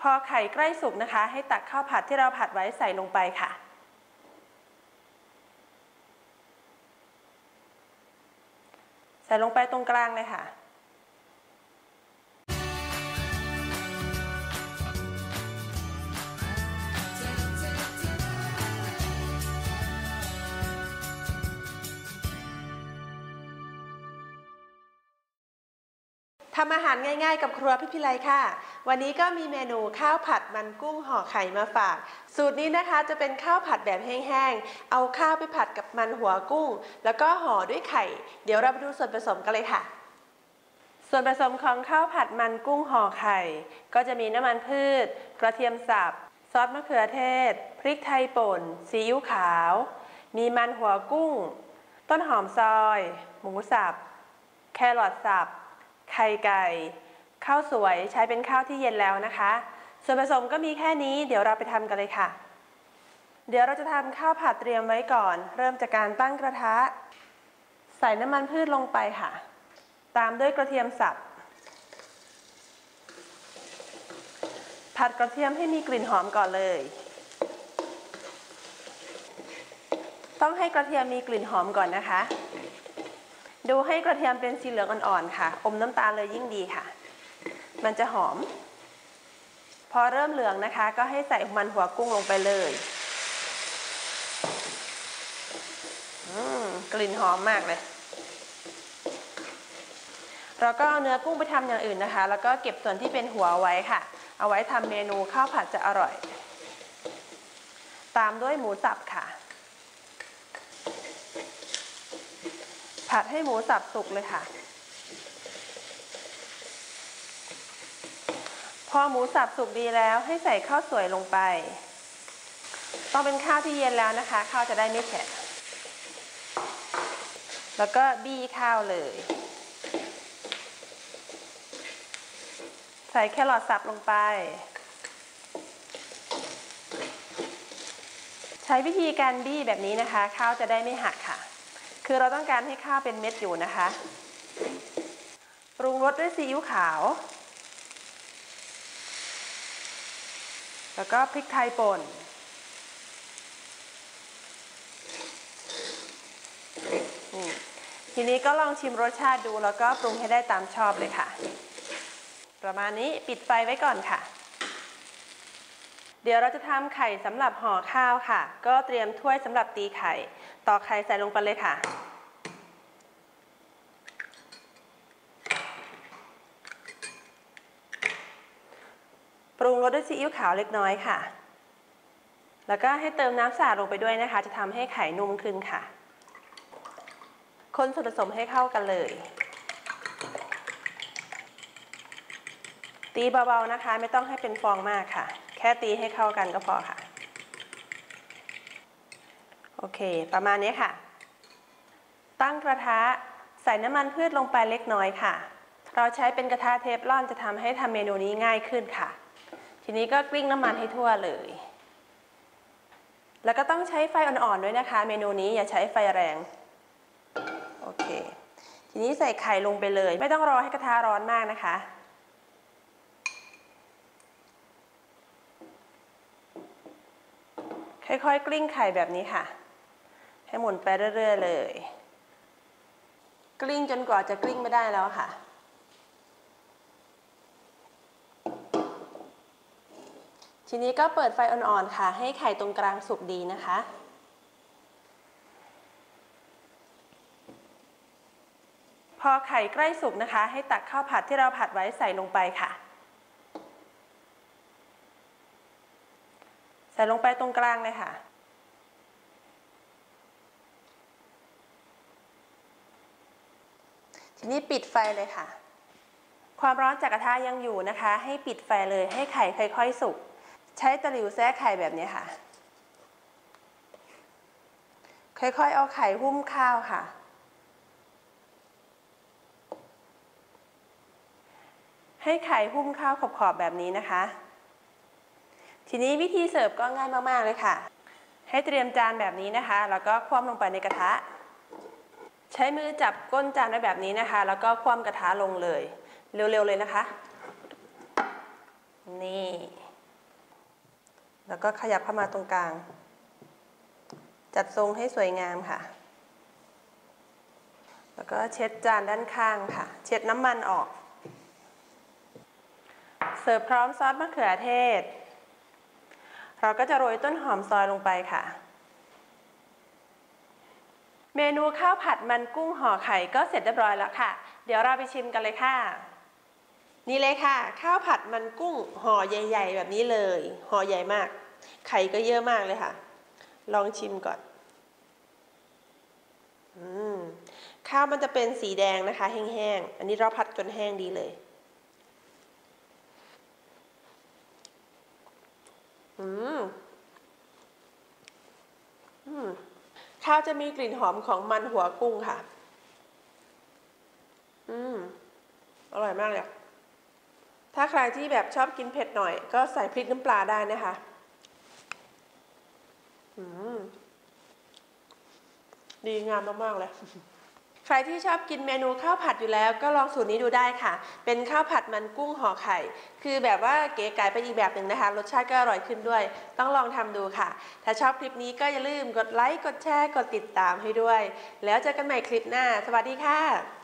พอไข่ใกล้สุกนะคะ ให้ตักข้าวผัดที่เราผัดไว้ใส่ลงไปค่ะ ใส่ลงไปตรงกลางเลยค่ะ ทำอาหารง่ายๆกับครัวพี่พิไลค่ะ วันนี้ก็มีเมนูข้าวผัดมันกุ้งห่อไข่มาฝาก สูตรนี้นะคะจะเป็นข้าวผัดแบบแห้งๆ เอาข้าวไปผัดกับมันหัวกุ้ง แล้วก็ห่อด้วยไข่ เดี๋ยวเราไปดูส่วนผสมกันเลยค่ะ ส่วนผสมของข้าวผัดมันกุ้งห่อไข่ ก็จะมีน้ำมันพืช กระเทียมสับ ซอสมะเขือเทศ พริกไทยป่น ซีอิ๊วขาว มีมันหัวกุ้ง ต้นหอมซอย หมูสับ แครอทสับ ไข่ไก่ข้าวสวยใช้เป็นข้าวที่เย็นแล้วนะคะ ส่วนผสมก็มีแค่นี้เดี๋ยวเราไปทำกันเลยค่ะ เดี๋ยวเราจะทำข้าวผัดเตรียมไว้ก่อน เริ่มจากการตั้งกระทะ ใส่น้ำมันพืชลงไปค่ะ ตามด้วยกระเทียมสับ ผัดกระเทียมให้มีกลิ่นหอมก่อนเลย ต้องให้กระเทียมมีกลิ่นหอมก่อนนะคะ ดูให้กระเทียมเป็นสีเหลืองอ่อนๆค่ะ อมน้ำตาลเลยยิ่งดีค่ะ มันจะหอม พอเริ่มเหลืองนะคะ ก็ให้ใส่มันหัวกุ้งลงไปเลยกลิ่นหอมมากเลย เราก็เอาเนื้อกุ้งไปทำอย่างอื่นนะคะ แล้วก็เก็บส่วนที่เป็นหัวไว้ค่ะ เอาไว้ทำเมนูข้าวผัดจะอร่อย ตามด้วยหมูสับค่ะ ผัดให้หมูสับสุกเลยค่ะ พอหมูสับสุกดีแล้วให้ใส่ข้าวสวยลงไป ต้องเป็นข้าวที่เย็นแล้วนะคะ ข้าวจะได้ไม่แฉะ แล้วก็บี้ข้าวเลย ใส่แครอทสับลงไป ใช้วิธีการบี้แบบนี้นะคะ ข้าวจะได้ไม่หักค่ะ คือเราต้องการให้ข้าวเป็นเม็ดอยู่นะคะ ปรุงรสด้วยซีอิ๊วขาว แล้วก็พริกไทยป่น ทีนี้ก็ลองชิมรสชาติดูแล้วก็ปรุงให้ได้ตามชอบเลยค่ะ ประมาณนี้ปิดไฟไว้ก่อนค่ะเดี๋ยวเราจะทำไข่สำหรับห่อข้าวค่ะ ก็เตรียมถ้วยสำหรับตีไข่ ตอกไข่ใส่ลงไปเลยค่ะ ปรุงรสด้วยซีอิ๊วขาวเล็กน้อยค่ะ แล้วก็ให้เติมน้ำสะอาดลงไปด้วยนะคะ จะทำให้ไข่นุ่มขึ้นค่ะ คนส่วนผสมให้เข้ากันเลย ตีเบาๆนะคะ ไม่ต้องให้เป็นฟองมากค่ะ แค่ตีให้เข้ากันก็พอค่ะ โอเค ประมาณนี้ค่ะ ตั้งกระทะใส่น้ำมันพืชลงไปเล็กน้อยค่ะ เราใช้เป็นกระทะเทฟลอนจะทำให้ทำเมนูนี้ง่ายขึ้นค่ะ ทีนี้ก็กลิ้งน้ำมันให้ทั่วเลย แล้วก็ต้องใช้ไฟอ่อนๆด้วยนะคะ เมนูนี้อย่าใช้ไฟแรง โอเค ทีนี้ใส่ไข่ลงไปเลย ไม่ต้องรอให้กระทะร้อนมากนะคะค่อยๆ กลิ้งไข่แบบนี้ค่ะ ให้หมุนไปเรื่อยๆเลย กลิ้งจนกว่าจะกลิ้งไม่ได้แล้วค่ะ ทีนี้ก็เปิดไฟอ่อนๆค่ะ ให้ไข่ตรงกลางสุกดีนะคะพอไข่ใกล้สุกนะคะ ให้ตักข้าวผัดที่เราผัดไว้ใส่ลงไปค่ะ ใส่ลงไปตรงกลางเลยค่ะ ทีนี้ปิดไฟเลยค่ะ ความร้อนจากกระทะยังอยู่นะคะ ให้ปิดไฟเลยให้ไข่ค่อยๆสุก ใช้ตะหลิวแซะไข่แบบนี้ค่ะ ค่อยๆ เอาไข่หุ้มข้าวค่ะ ให้ไข่หุ้มข้าวขอบๆแบบนี้นะคะ ทีนี้วิธีเสิร์ฟก็ง่ายมากๆเลยค่ะ ให้เตรียมจานแบบนี้นะคะ แล้วก็คว่ำลงไปในกระทะ ใช้มือจับก้นจานไว้แบบนี้นะคะ แล้วก็คว่ำกระทะลงเลย เร็วๆเลยนะคะ นี่ แล้วก็ขยับเข้ามาตรงกลาง จัดทรงให้สวยงามค่ะ แล้วก็เช็ดจานด้านข้างค่ะ เช็ดน้ำมันออก เสิร์ฟพร้อมซอสมะเขือเทศ เราก็จะโรยต้นหอมซอยลงไปค่ะ เมนูข้าวผัดมันกุ้งห่อไข่ก็เสร็จเรียบร้อยแล้วค่ะ เดี๋ยวเราไปชิมกันเลยค่ะ นี่เลยค่ะ ข้าวผัดมันกุ้งห่อใหญ่ ๆ แบบนี้เลยห่อใหญ่มาก ไข่ก็เยอะมากเลยค่ะ ลองชิมก่อนอืมข้าวมันจะเป็นสีแดงนะคะ แห้งๆ อันนี้เราผัดจนแห้งดีเลยอืม อืม ข้าวจะมีกลิ่นหอมของมันหัวกุ้งค่ะ อืม อร่อยมากเลยถ้าใครที่แบบชอบกินเผ็ดหน่อย ก็ใส่พริกน้ำปลาได้นะคะอืมดีงามมากๆเลย ใครที่ชอบกินเมนูข้าวผัดอยู่แล้วก็ลองสูตรนี้ดูได้ค่ะ เป็นข้าวผัดมันกุ้งห่อไข่ คือแบบว่าเก๋ไก๋ไปอีกแบบหนึ่งนะคะ รสชาติก็อร่อยขึ้นด้วย ต้องลองทำดูค่ะ ถ้าชอบคลิปนี้ก็อย่าลืมกดไลค์ กดแชร์ กดติดตามให้ด้วย แล้วเจอกันใหม่คลิปหน้า สวัสดีค่ะ